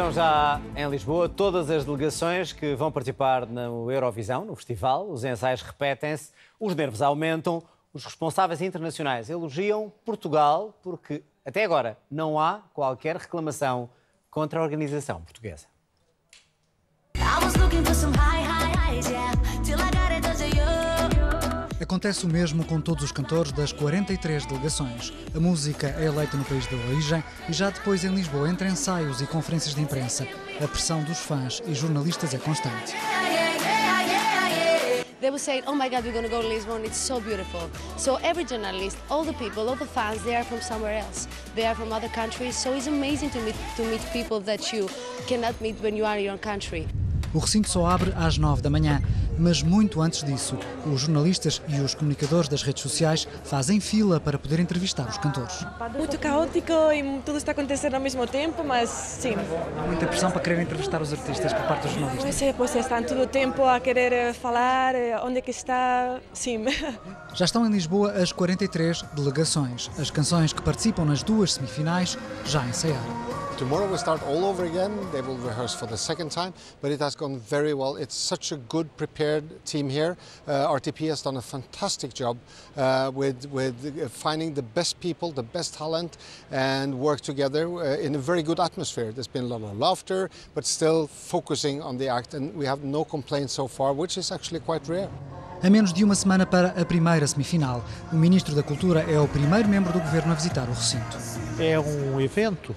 Estão já em Lisboa todas as delegações que vão participar no Eurovisão, no festival. Os ensaios repetem-se, os nervos aumentam. Os responsáveis internacionais elogiam Portugal porque, até agora, não há qualquer reclamação contra a organização portuguesa. Acontece o mesmo com todos os cantores das 43 delegações. A música é eleita no país de origem e já depois em Lisboa, entre ensaios e conferências de imprensa, a pressão dos fãs e jornalistas é constante. They will say, "Oh my God, we're going to go to Lisbon. It's so beautiful." So every journalist, all the people, all the fans, they are from somewhere else. They are from other countries. So it's amazing to meet to meet people that you cannot meet when you are in your country. O recinto só abre às 9 da manhã, mas muito antes disso, os jornalistas e os comunicadores das redes sociais fazem fila para poder entrevistar os cantores. Muito caótico e tudo está acontecendo ao mesmo tempo, mas sim. Há muita pressão para querer entrevistar os artistas por parte dos jornalistas. Pois é, pois estão todo o tempo a querer eh, falar, eh, onde é que está, sim. Já estão em Lisboa as 43 delegações. As canções que participam nas duas semifinais já ensaiaram. Tomorrow we start all over again. They will rehearse for the second time, but it has gone very well. It's such a good prepared team here. Uh, RTP has done a fantastic job uh, with, with finding the best people, the best talent, and work together uh, in a very good atmosphere. There's been a lot of laughter, but still focusing on the act, and we have no complaints so far, which is actually quite rare. A menos de uma semana para a primeira semifinal, o Ministro da Cultura é o primeiro membro do governo a visitar o recinto. É um evento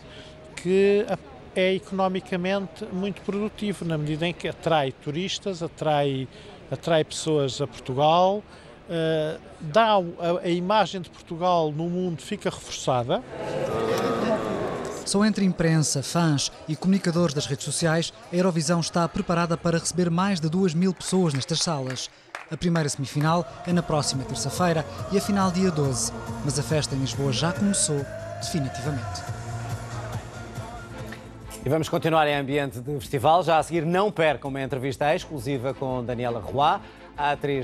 que é economicamente muito produtivo, na medida em que atrai turistas, atrai, atrai pessoas a Portugal, uh, dá a, a imagem de Portugal no mundo fica reforçada. Só entre imprensa, fãs e comunicadores das redes sociais, a Eurovisão está preparada para receber mais de 2 mil pessoas nestas salas. A primeira semifinal é na próxima terça-feira e a final dia 12, mas a festa em Lisboa já começou definitivamente. E vamos continuar em ambiente de festival. Já a seguir, não percam uma entrevista exclusiva com Daniela Roy, a atriz.